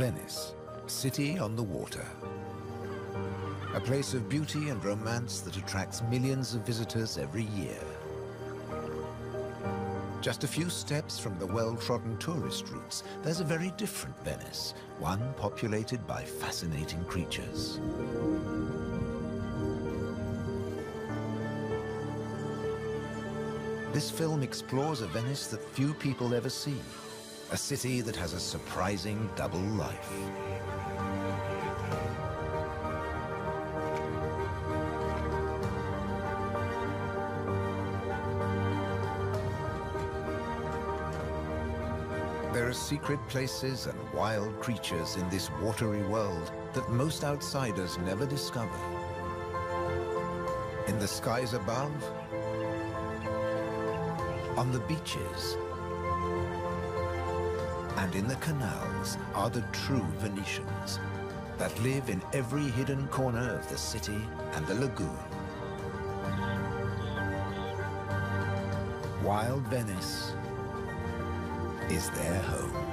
Venice, city on the water. A place of beauty and romance that attracts millions of visitors every year. Just a few steps from the well-trodden tourist routes, there's a very different Venice, one populated by fascinating creatures. This film explores a Venice that few people ever see, a city that has a surprising double life. There are secret places and wild creatures in this watery world that most outsiders never discover. In the skies above, on the beaches, and in the canals are the true Venetians that live in every hidden corner of the city and the lagoon. Wild Venice is their home.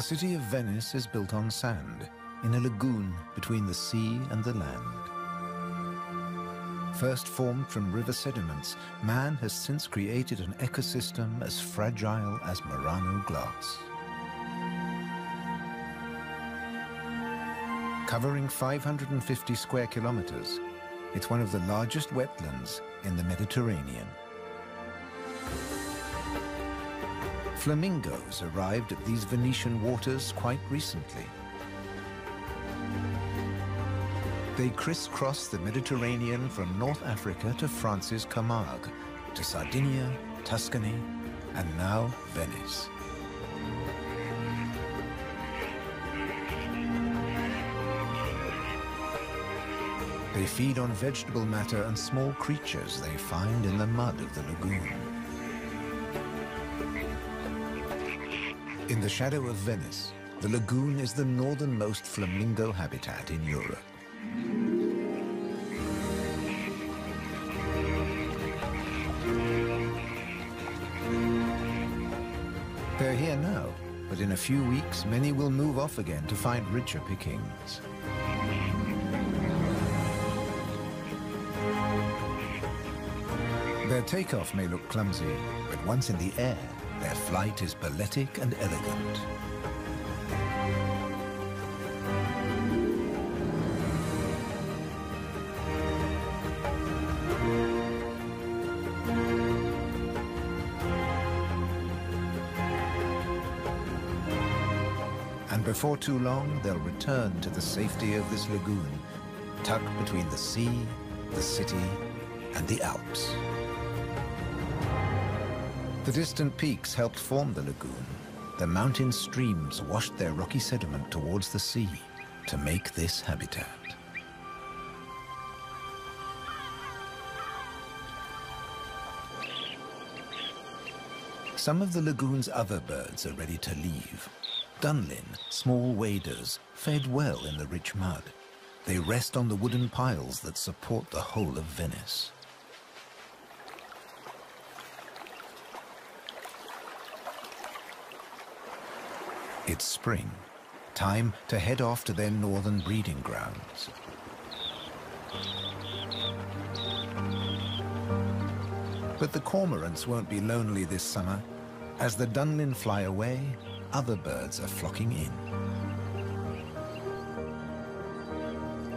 The city of Venice is built on sand, in a lagoon between the sea and the land. First formed from river sediments, man has since created an ecosystem as fragile as Murano glass. Covering 550 square kilometers, it's one of the largest wetlands in the Mediterranean. Flamingos arrived at these Venetian waters quite recently. They crisscross the Mediterranean from North Africa to France's Camargue, to Sardinia, Tuscany, and now Venice. They feed on vegetable matter and small creatures they find in the mud of the lagoon. In the shadow of Venice, the lagoon is the northernmost flamingo habitat in Europe. They're here now, but in a few weeks, many will move off again to find richer pickings. Their takeoff may look clumsy, but once in the air, their flight is balletic and elegant. And before too long, they'll return to the safety of this lagoon, tucked between the sea, the city, and the Alps. The distant peaks helped form the lagoon. The mountain streams washed their rocky sediment towards the sea to make this habitat. Some of the lagoon's other birds are ready to leave. Dunlin, small waders, fed well in the rich mud. They rest on the wooden piles that support the whole of Venice. It's spring, time to head off to their northern breeding grounds. But the cormorants won't be lonely this summer. As the Dunlin fly away, other birds are flocking in.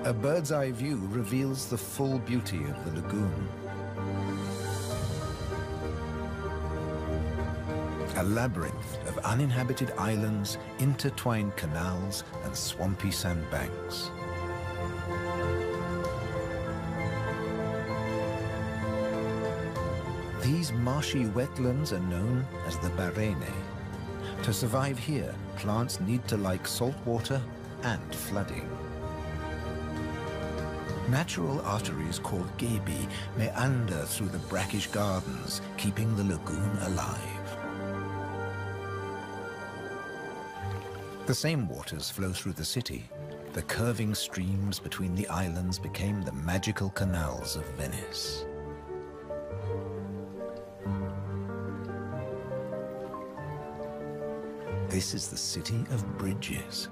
A bird's eye view reveals the full beauty of the lagoon. A labyrinth of uninhabited islands, intertwined canals, and swampy sandbanks. These marshy wetlands are known as the Barene. To survive here, plants need to like salt water and flooding. Natural arteries called ghebi meander through the brackish gardens, keeping the lagoon alive. The same waters flow through the city. The curving streams between the islands became the magical canals of Venice. This is the city of bridges.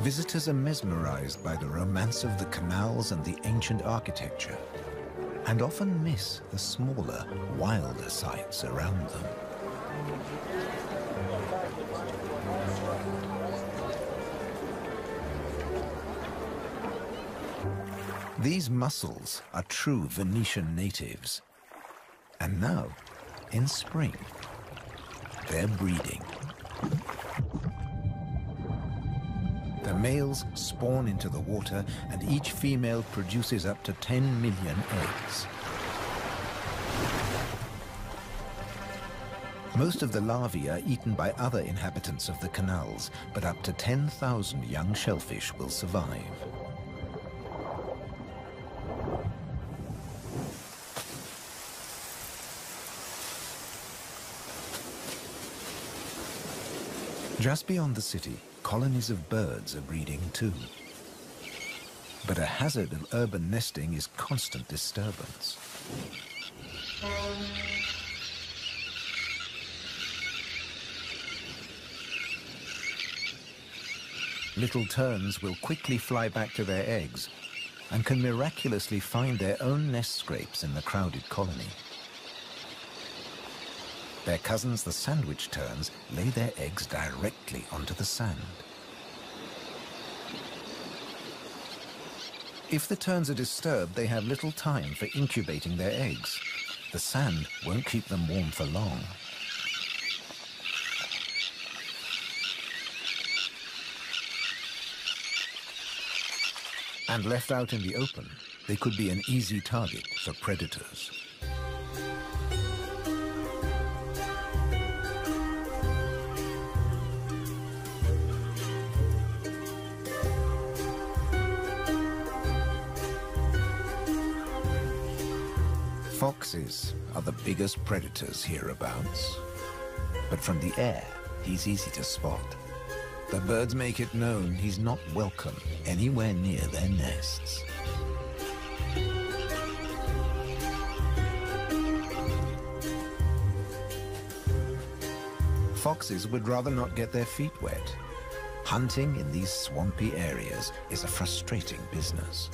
Visitors are mesmerized by the romance of the canals and the ancient architecture, and often miss the smaller, wilder sights around them. These mussels are true Venetian natives. And now, in spring, they're breeding. Males spawn into the water and each female produces up to 10 million eggs. Most of the larvae are eaten by other inhabitants of the canals, but up to 10,000 young shellfish will survive. Just beyond the city, colonies of birds are breeding too. But a hazard of urban nesting is constant disturbance. Little terns will quickly fly back to their eggs and can miraculously find their own nest scrapes in the crowded colony. Their cousins, the sandwich terns, lay their eggs directly onto the sand. If the terns are disturbed, they have little time for incubating their eggs. The sand won't keep them warm for long. And left out in the open, they could be an easy target for predators. Foxes are the biggest predators hereabouts. But from the air, he's easy to spot. The birds make it known he's not welcome anywhere near their nests. Foxes would rather not get their feet wet. Hunting in these swampy areas is a frustrating business.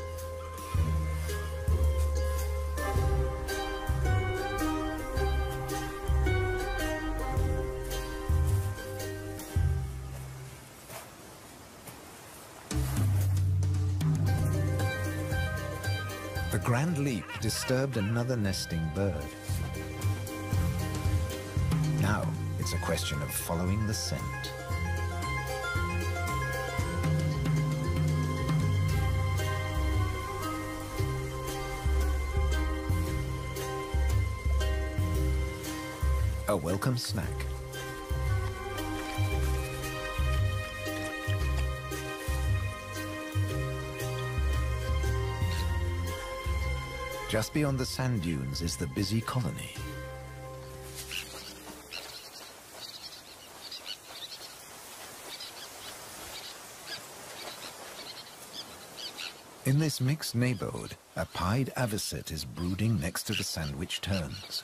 Grand leap disturbed another nesting bird. Now, it's a question of following the scent. A welcome snack. Just beyond the sand dunes is the busy colony. In this mixed neighborhood, a pied avocet is brooding next to the sandwich terns.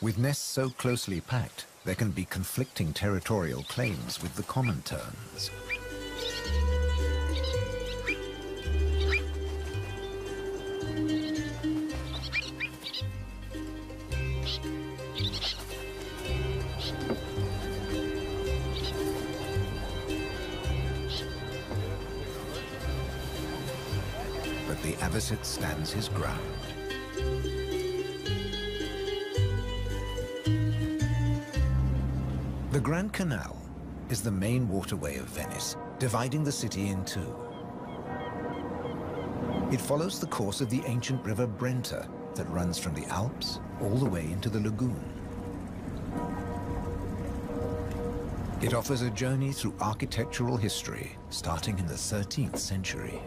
With nests so closely packed, there can be conflicting territorial claims with the common terns. Avocet stands his ground. The Grand Canal is the main waterway of Venice, dividing the city in two. It follows the course of the ancient river Brenta that runs from the Alps all the way into the lagoon. It offers a journey through architectural history, starting in the 13th century.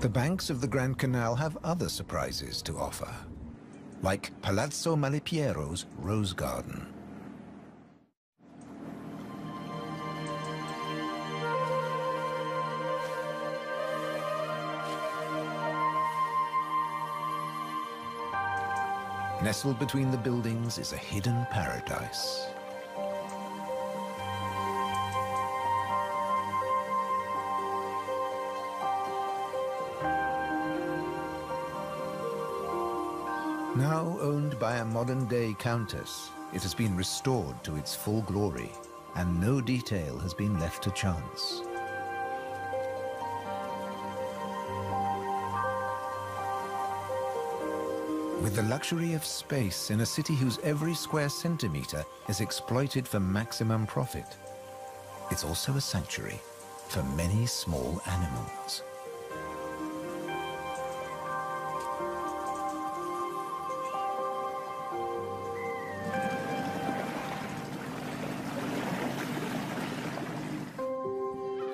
The banks of the Grand Canal have other surprises to offer, like Palazzo Malipiero's Rose Garden. Nestled between the buildings is a hidden paradise. Now owned by a modern-day countess, it has been restored to its full glory, and no detail has been left to chance. With the luxury of space in a city whose every square centimeter is exploited for maximum profit, it's also a sanctuary for many small animals.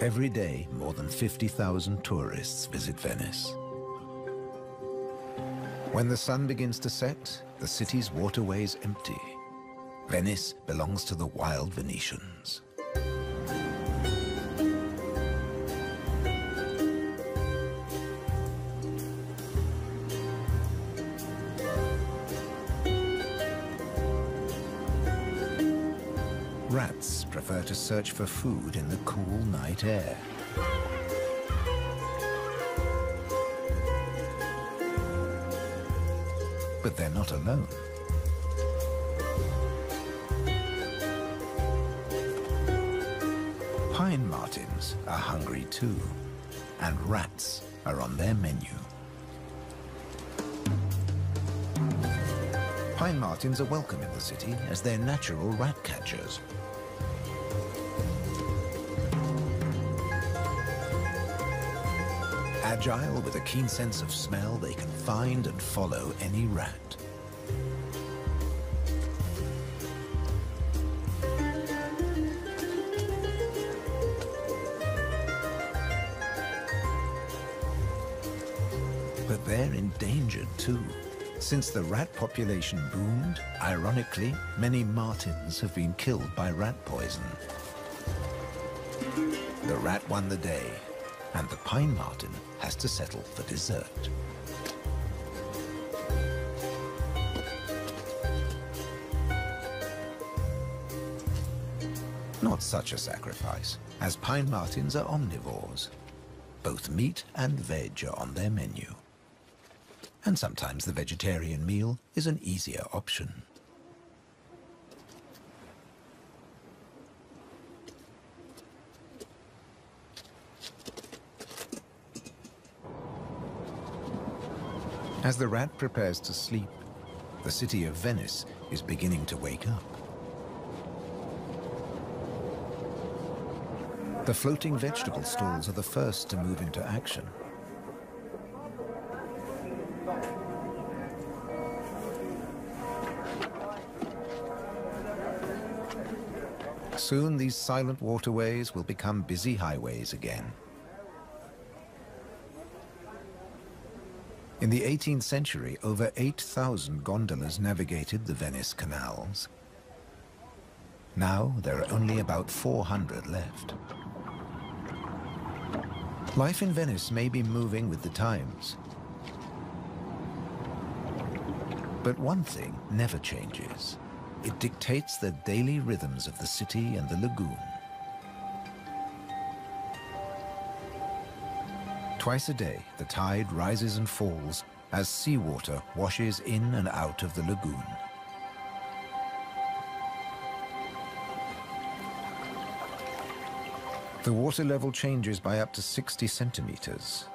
Every day, more than 50,000 tourists visit Venice. When the sun begins to set, the city's waterways empty. Venice belongs to the wild Venetians. Rats prefer to search for food in the cool night air. Pine martens are hungry too, and rats are on their menu. Pine martens are welcome in the city as they're natural rat catchers. Agile with a keen sense of smell, they can find and follow any rat. Endangered too. Since the rat population boomed, ironically, many martens have been killed by rat poison. The rat won the day, and the pine marten has to settle for dessert. Not such a sacrifice, as pine martens are omnivores. Both meat and veg are on their menu. And sometimes the vegetarian meal is an easier option. As the rat prepares to sleep, the city of Venice is beginning to wake up. The floating vegetable stalls are the first to move into action. Soon these silent waterways will become busy highways again. In the 18th century, over 8,000 gondolas navigated the Venice canals. Now, there are only about 400 left. Life in Venice may be moving with the times. But one thing never changes. It dictates the daily rhythms of the city and the lagoon. Twice a day, the tide rises and falls as seawater washes in and out of the lagoon. The water level changes by up to 60 centimeters.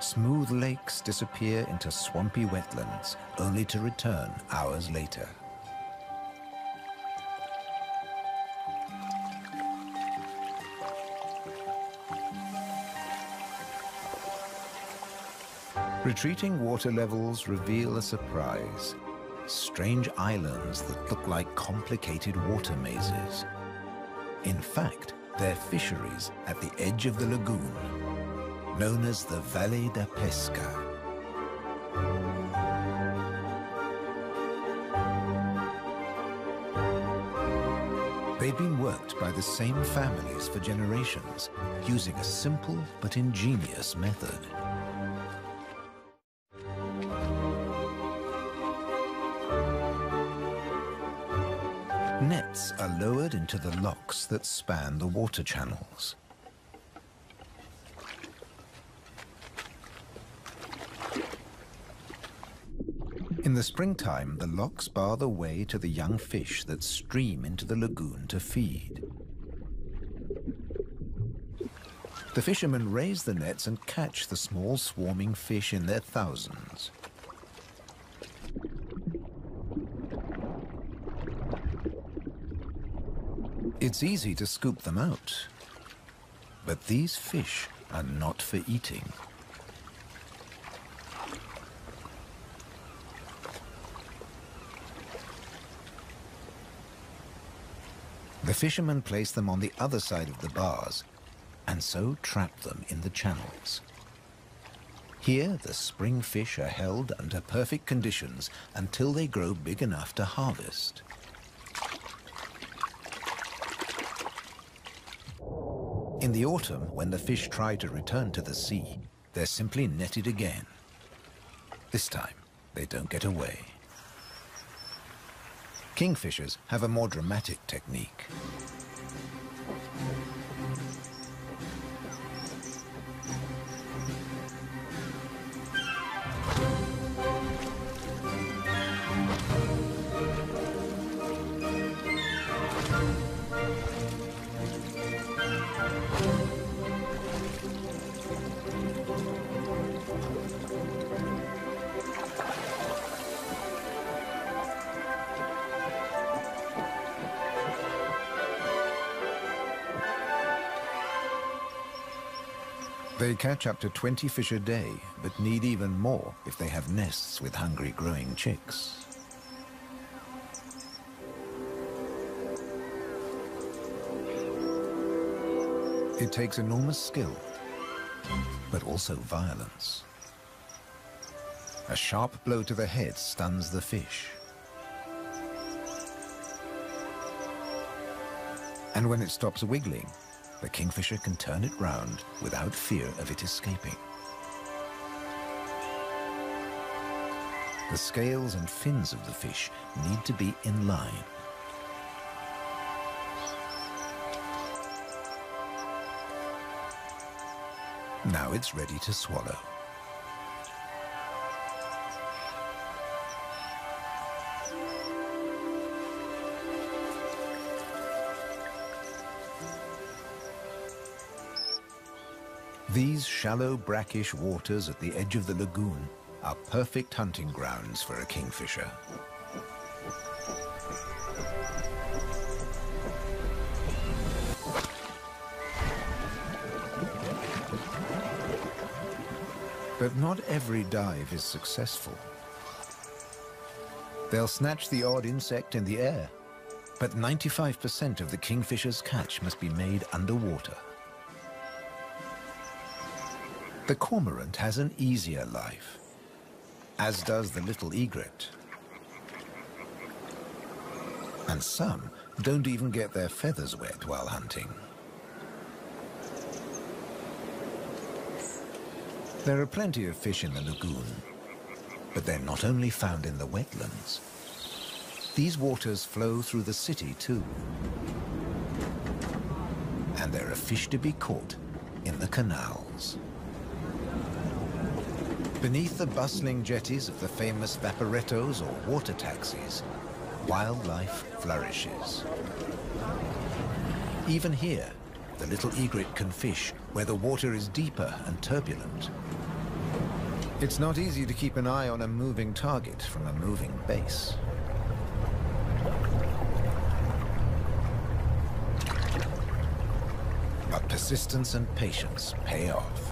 Smooth lakes disappear into swampy wetlands, only to return hours later. Retreating water levels reveal a surprise. Strange islands that look like complicated water mazes. In fact, they're fisheries at the edge of the lagoon. known as the Valle da Pesca. They've been worked by the same families for generations, using a simple but ingenious method. Into the locks that span the water channels. In the springtime, the locks bar the way to the young fish that stream into the lagoon to feed. The fishermen raise the nets and catch the small swarming fish in their thousands. It's easy to scoop them out, but these fish are not for eating. The fishermen place them on the other side of the bars and so trap them in the channels. Here, the spring fish are held under perfect conditions until they grow big enough to harvest. In the autumn, when the fish try to return to the sea, they're simply netted again. This time, they don't get away. Kingfishers have a more dramatic technique. Catch up to 20 fish a day, but need even more if they have nests with hungry growing chicks. It takes enormous skill, but also violence. A sharp blow to the head stuns the fish. And when it stops wiggling, the kingfisher can turn it round without fear of it escaping. The scales and fins of the fish need to be in line. Now it's ready to swallow. These shallow, brackish waters at the edge of the lagoon are perfect hunting grounds for a kingfisher. But not every dive is successful. They'll snatch the odd insect in the air, but 95% of the kingfisher's catch must be made underwater. The cormorant has an easier life, as does the little egret. And some don't even get their feathers wet while hunting. There are plenty of fish in the lagoon, but they're not only found in the wetlands. These waters flow through the city too. And there are fish to be caught in the canals. Beneath the bustling jetties of the famous vaporettos or water taxis, wildlife flourishes. Even here, the little egret can fish where the water is deeper and turbulent. It's not easy to keep an eye on a moving target from a moving base. But persistence and patience pay off.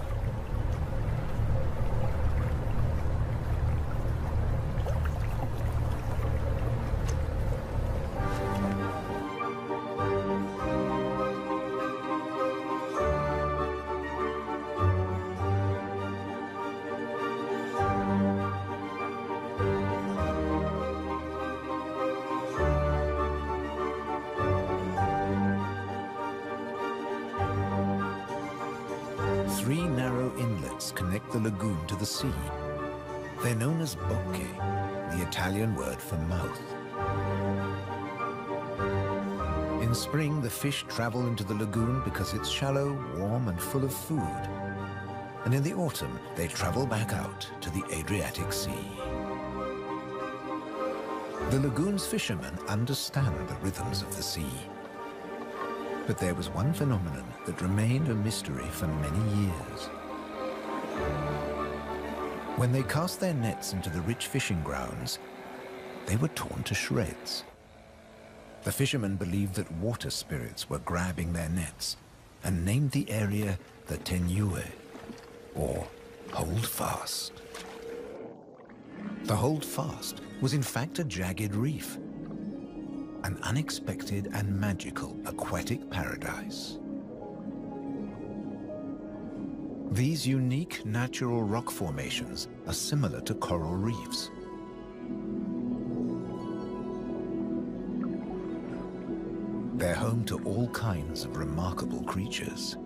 The Italian word for mouth. In spring, the fish travel into the lagoon because it's shallow, warm, and full of food. And in the autumn, they travel back out to the Adriatic Sea. The lagoon's fishermen understand the rhythms of the sea. But there was one phenomenon that remained a mystery for many years. When they cast their nets into the rich fishing grounds, they were torn to shreds. The fishermen believed that water spirits were grabbing their nets and named the area the Tegnùe, or Hold Fast. The Hold Fast was in fact a jagged reef, an unexpected and magical aquatic paradise. These unique natural rock formations are similar to coral reefs. They're home to all kinds of remarkable creatures.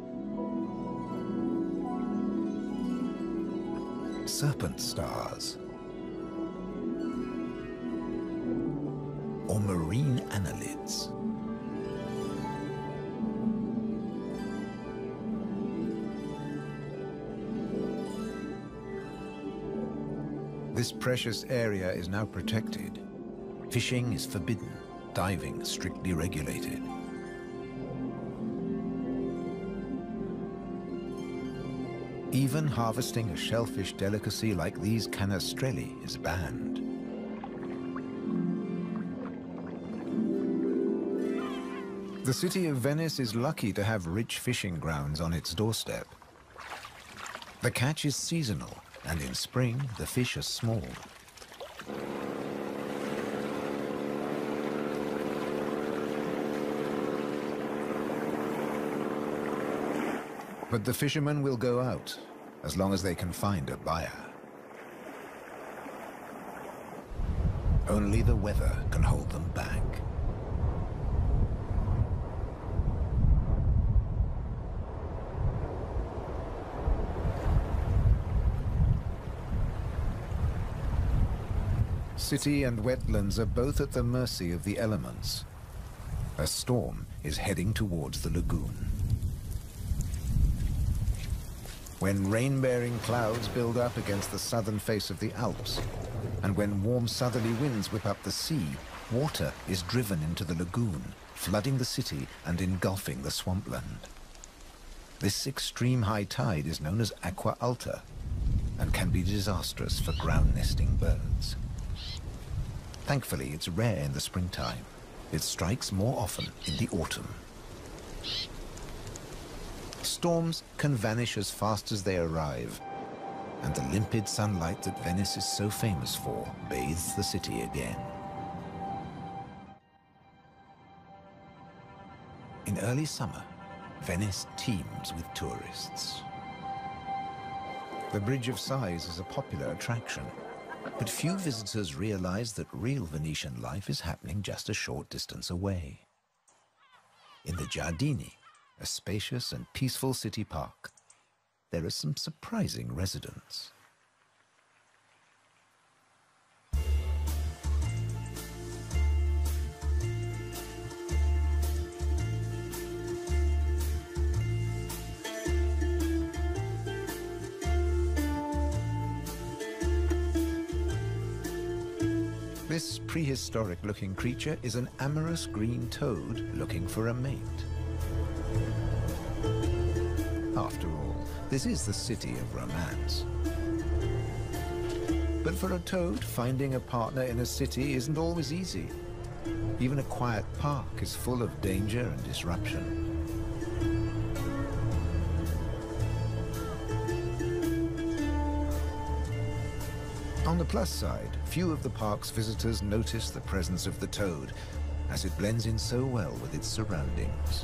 Serpent stars, or marine annelids. This precious area is now protected. Fishing is forbidden, diving strictly regulated. Even harvesting a shellfish delicacy like these canestrelli is banned. The city of Venice is lucky to have rich fishing grounds on its doorstep. The catch is seasonal, and in spring the fish are small. But the fishermen will go out, as long as they can find a buyer. Only the weather can hold them back. City and wetlands are both at the mercy of the elements. A storm is heading towards the lagoon. When rain-bearing clouds build up against the southern face of the Alps, and when warm southerly winds whip up the sea, water is driven into the lagoon, flooding the city and engulfing the swampland. This extreme high tide is known as acqua alta and can be disastrous for ground nesting birds. Thankfully, it's rare in the springtime. It strikes more often in the autumn. Storms can vanish as fast as they arrive, and the limpid sunlight that Venice is so famous for bathes the city again. In early summer, Venice teems with tourists. The Bridge of Sighs is a popular attraction, but few visitors realize that real Venetian life is happening just a short distance away. In the Giardini, a spacious and peaceful city park, there are some surprising residents. This prehistoric-looking creature is an amorous green toad looking for a mate. After all, this is the city of romance. But for a toad, finding a partner in a city isn't always easy. Even a quiet park is full of danger and disruption. On the plus side, few of the park's visitors notice the presence of the toad, as it blends in so well with its surroundings.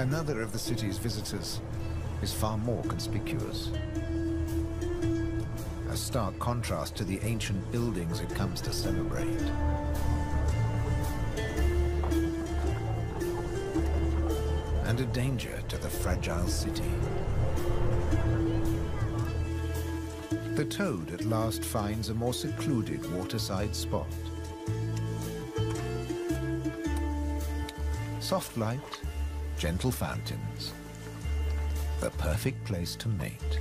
Another of the city's visitors is far more conspicuous. A stark contrast to the ancient buildings it comes to celebrate. And a danger to the fragile city. The toad at last finds a more secluded waterside spot. Soft light, gentle fountains, the perfect place to mate.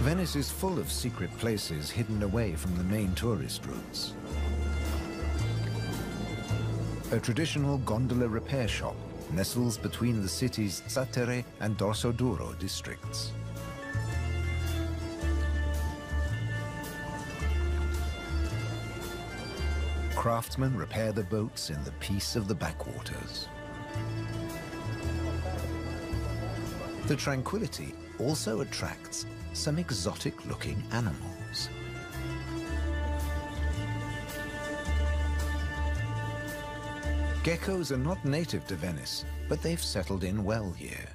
Venice is full of secret places hidden away from the main tourist routes. A traditional gondola repair shop nestles between the city's Zattere and Dorsoduro districts. Craftsmen repair the boats in the peace of the backwaters. The tranquility also attracts some exotic-looking animals. Geckos are not native to Venice, but they've settled in well here.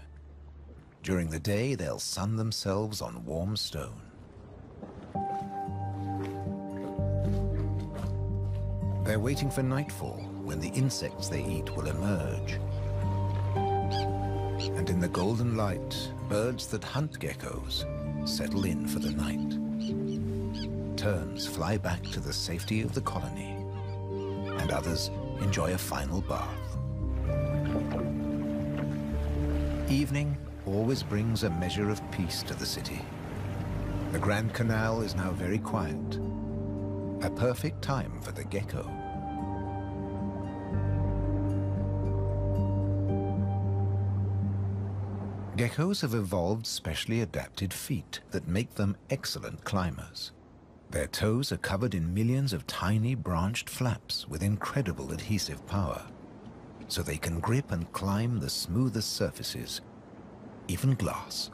During the day, they'll sun themselves on warm stone. They're waiting for nightfall, when the insects they eat will emerge. And in the golden light, birds that hunt geckos settle in for the night. Terns fly back to the safety of the colony, and others enjoy a final bath. Evening always brings a measure of peace to the city. The Grand Canal is now very quiet, a perfect time for the gecko. Geckos have evolved specially adapted feet that make them excellent climbers. Their toes are covered in millions of tiny branched flaps with incredible adhesive power, so they can grip and climb the smoothest surfaces, even glass.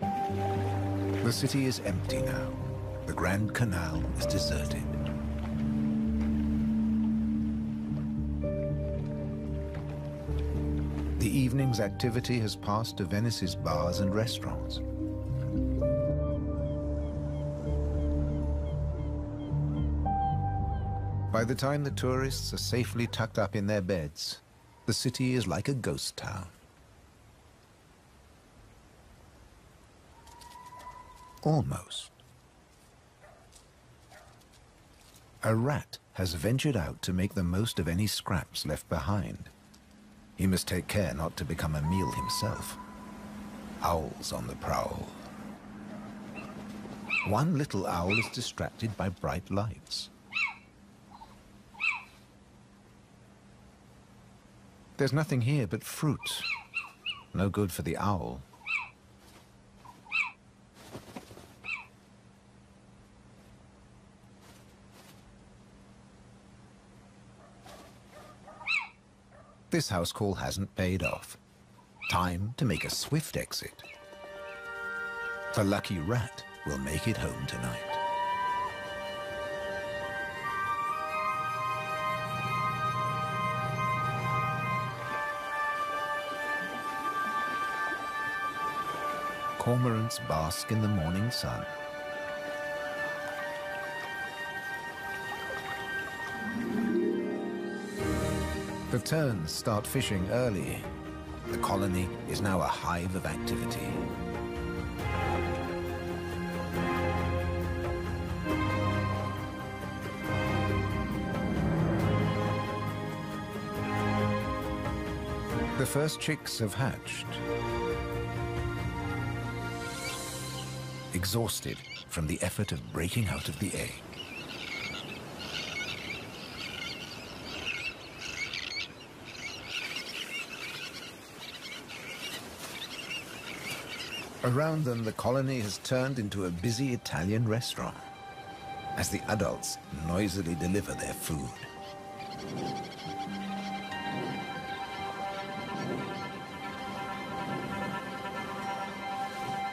The city is empty now. The Grand Canal is deserted. The evening's activity has passed to Venice's bars and restaurants. By the time the tourists are safely tucked up in their beds, the city is like a ghost town. Almost. A rat has ventured out to make the most of any scraps left behind. He must take care not to become a meal himself. Owls on the prowl. One little owl is distracted by bright lights. There's nothing here but fruit. No good for the owl. This house call hasn't paid off. Time to make a swift exit. The lucky rat will make it home tonight. Cormorants bask in the morning sun. The terns start fishing early. The colony is now a hive of activity. The first chicks have hatched. Exhausted from the effort of breaking out of the egg. Around them, the colony has turned into a busy Italian restaurant as the adults noisily deliver their food.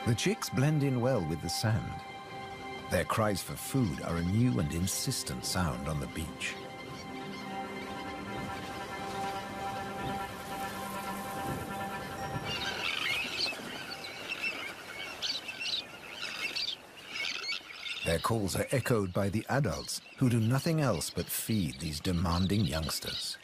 The chicks blend in well with the sand. Their cries for food are a new and insistent sound on the beach. Their calls are echoed by the adults, who do nothing else but feed these demanding youngsters.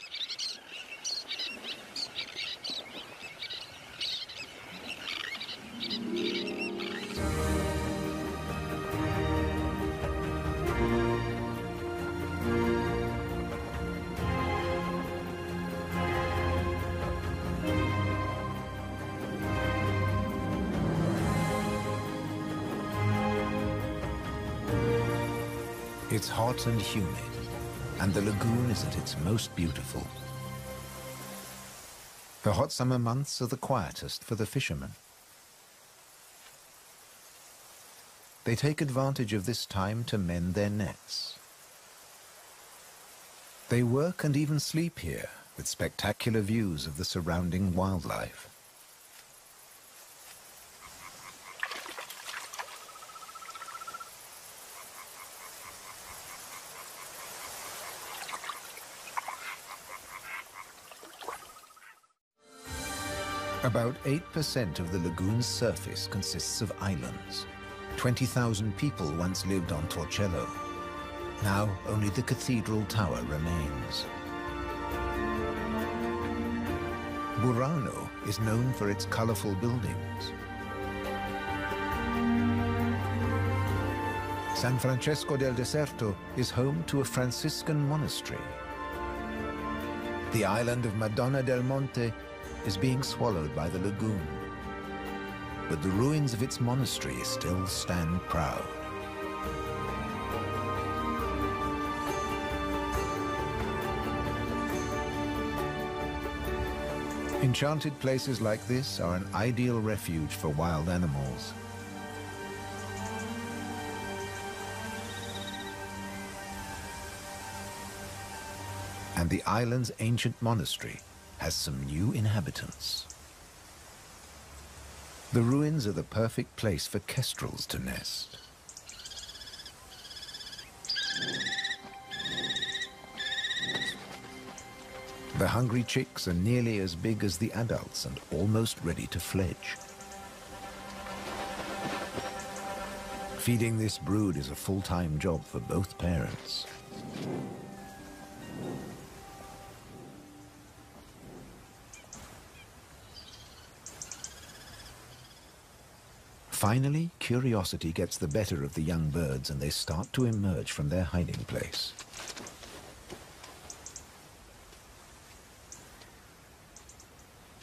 Hot and humid, and the lagoon is at its most beautiful. The hot summer months are the quietest for the fishermen. They take advantage of this time to mend their nets. They work and even sleep here with spectacular views of the surrounding wildlife. About 8% of the lagoon's surface consists of islands. 20,000 people once lived on Torcello. Now only the cathedral tower remains. Burano is known for its colorful buildings. San Francesco del Deserto is home to a Franciscan monastery. The island of Madonna del Monte is being swallowed by the lagoon. But the ruins of its monastery still stand proud. Enchanted places like this are an ideal refuge for wild animals. And the island's ancient monastery has some new inhabitants. The ruins are the perfect place for kestrels to nest. The hungry chicks are nearly as big as the adults and almost ready to fledge. Feeding this brood is a full-time job for both parents. Finally, curiosity gets the better of the young birds and they start to emerge from their hiding place.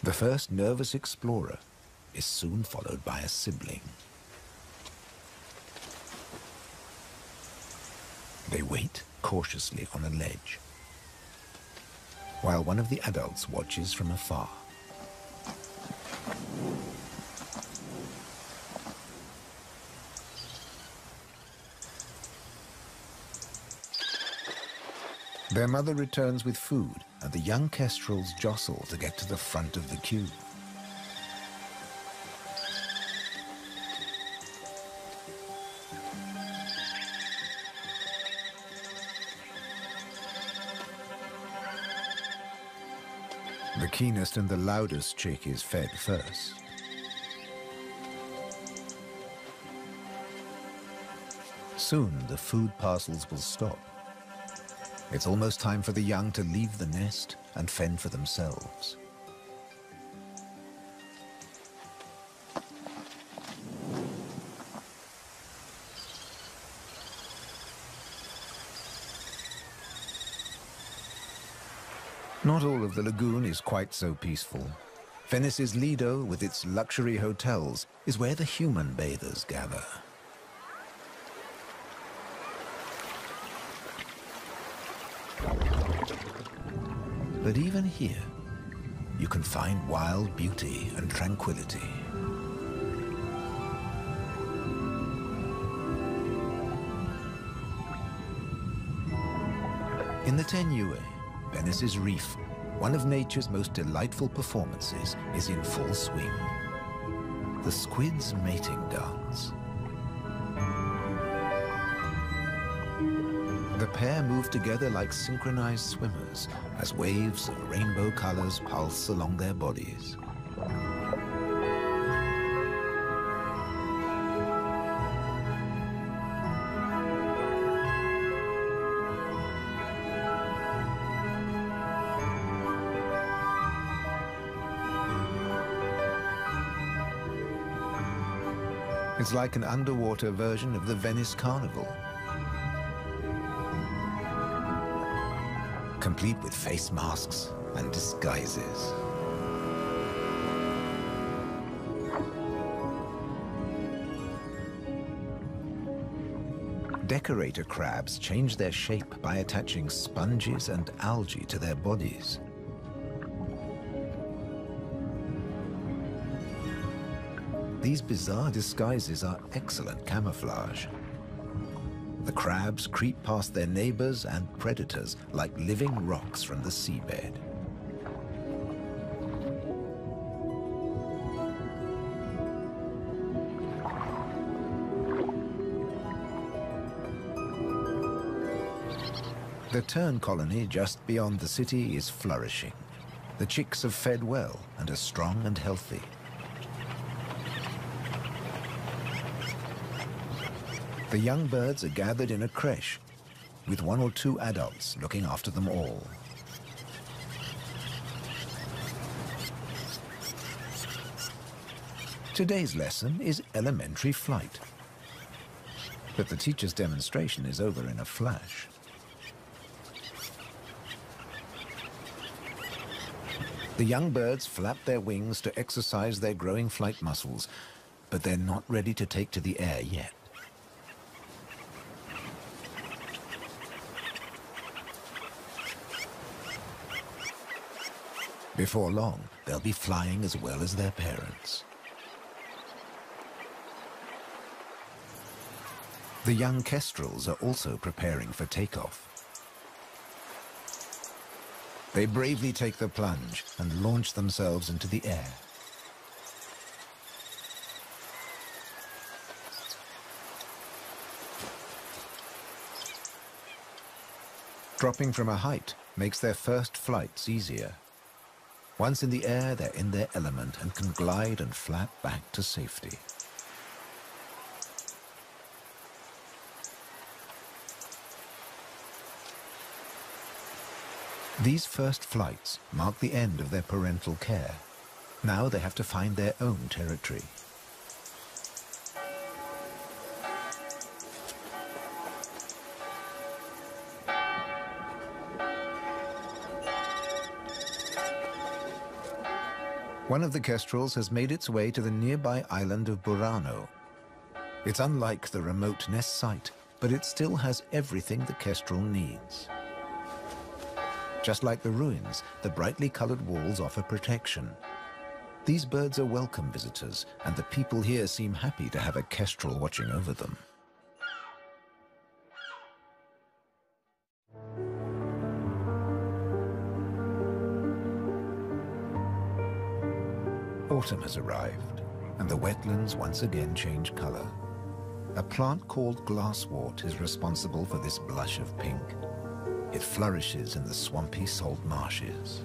The first nervous explorer is soon followed by a sibling. They wait cautiously on a ledge, while one of the adults watches from afar. Their mother returns with food, and the young kestrels jostle to get to the front of the queue. The keenest and the loudest chick is fed first. Soon the food parcels will stop. It's almost time for the young to leave the nest and fend for themselves. Not all of the lagoon is quite so peaceful. Venice's Lido, with its luxury hotels, is where the human bathers gather. But even here, you can find wild beauty and tranquility. In the Tegnùe, Venice's reef, one of nature's most delightful performances is in full swing. The squid's mating dance. The pair move together like synchronized swimmers as waves of rainbow colors pulse along their bodies. It's like an underwater version of the Venice Carnival. Complete with face masks and disguises. Decorator crabs change their shape by attaching sponges and algae to their bodies. These bizarre disguises are excellent camouflage. The crabs creep past their neighbors and predators like living rocks from the seabed. The tern colony just beyond the city is flourishing. The chicks have fed well and are strong and healthy. The young birds are gathered in a creche, with one or two adults looking after them all. Today's lesson is elementary flight. But the teacher's demonstration is over in a flash. The young birds flap their wings to exercise their growing flight muscles, but they're not ready to take to the air yet. Before long, they'll be flying as well as their parents. The young kestrels are also preparing for takeoff. They bravely take the plunge and launch themselves into the air. Dropping from a height makes their first flights easier. Once in the air, they're in their element and can glide and flap back to safety. These first flights mark the end of their parental care. Now they have to find their own territory. One of the kestrels has made its way to the nearby island of Burano. It's unlike the remote nest site, but it still has everything the kestrel needs. Just like the ruins, the brightly colored walls offer protection. These birds are welcome visitors, and the people here seem happy to have a kestrel watching over them. Autumn has arrived, and the wetlands once again change color. A plant called glasswort is responsible for this blush of pink. It flourishes in the swampy salt marshes.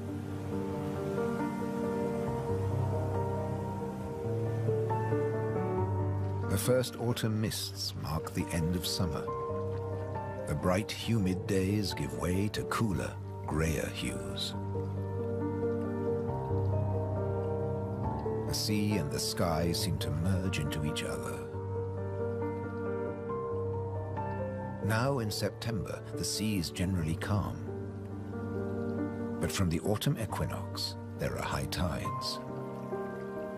The first autumn mists mark the end of summer. The bright, humid days give way to cooler, grayer hues. Sea and the sky seem to merge into each other. Now in September, the sea is generally calm. But from the autumn equinox, there are high tides.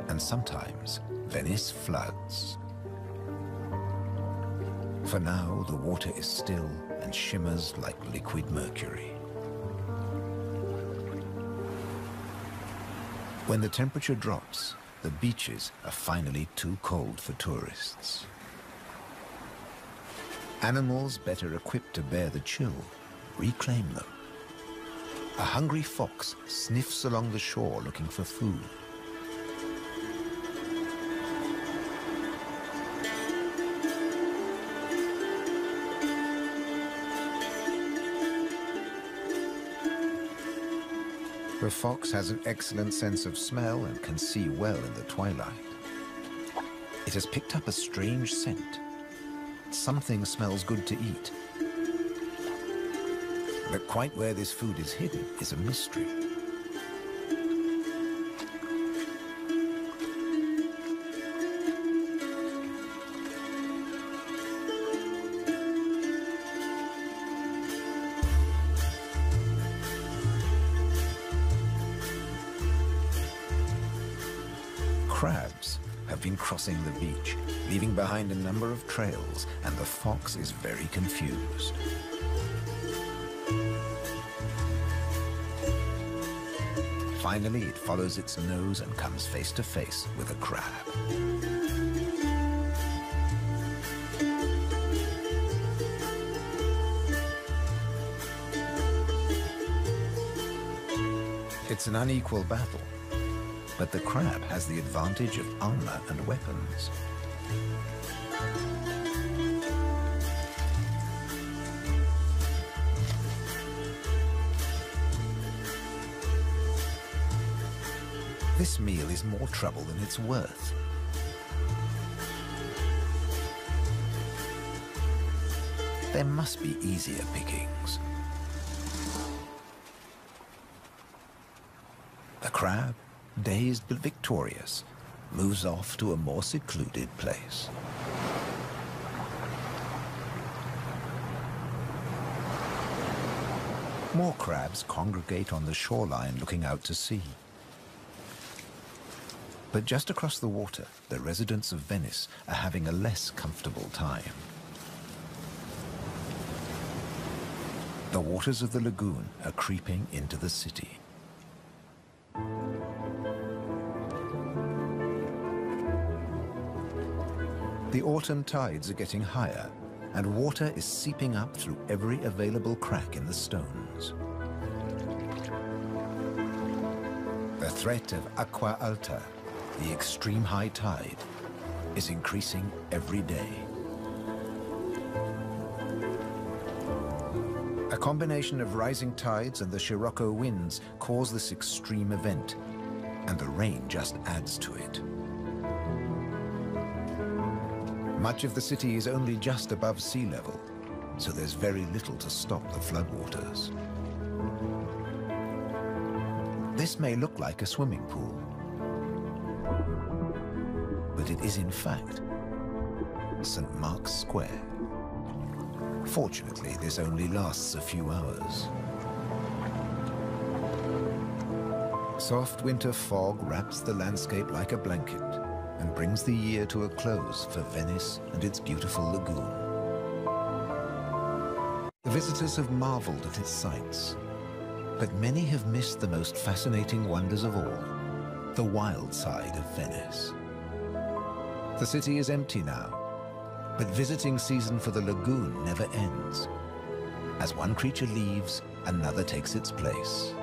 And sometimes, Venice floods. For now, the water is still and shimmers like liquid mercury. When the temperature drops, the beaches are finally too cold for tourists. Animals better equipped to bear the chill reclaim them. A hungry fox sniffs along the shore looking for food. The fox has an excellent sense of smell and can see well in the twilight. It has picked up a strange scent. Something smells good to eat. But quite where this food is hidden is a mystery. Crossing the beach, leaving behind a number of trails, and the fox is very confused. Finally, it follows its nose and comes face to face with a crab. It's an unequal battle, but the crab has the advantage of armor and weapons. This meal is more trouble than it's worth. There must be easier pickings. The crab, dazed but victorious, moves off to a more secluded place. More crabs congregate on the shoreline looking out to sea. But just across the water, the residents of Venice are having a less comfortable time. The waters of the lagoon are creeping into the city. The autumn tides are getting higher, and water is seeping up through every available crack in the stones. The threat of acqua alta the extreme high tide is increasing every day. A combination of rising tides and the Scirocco winds cause this extreme event, and the rain just adds to it. Much of the city is only just above sea level, so there's very little to stop the floodwaters. This may look like a swimming pool, but it is in fact St. Mark's Square. Fortunately, this only lasts a few hours. Soft winter fog wraps the landscape like a blanket brings the year to a close for Venice and its beautiful lagoon. The visitors have marveled at its sights, but many have missed the most fascinating wonders of all, the wild side of Venice. The city is empty now, but visiting season for the lagoon never ends. As one creature leaves, another takes its place.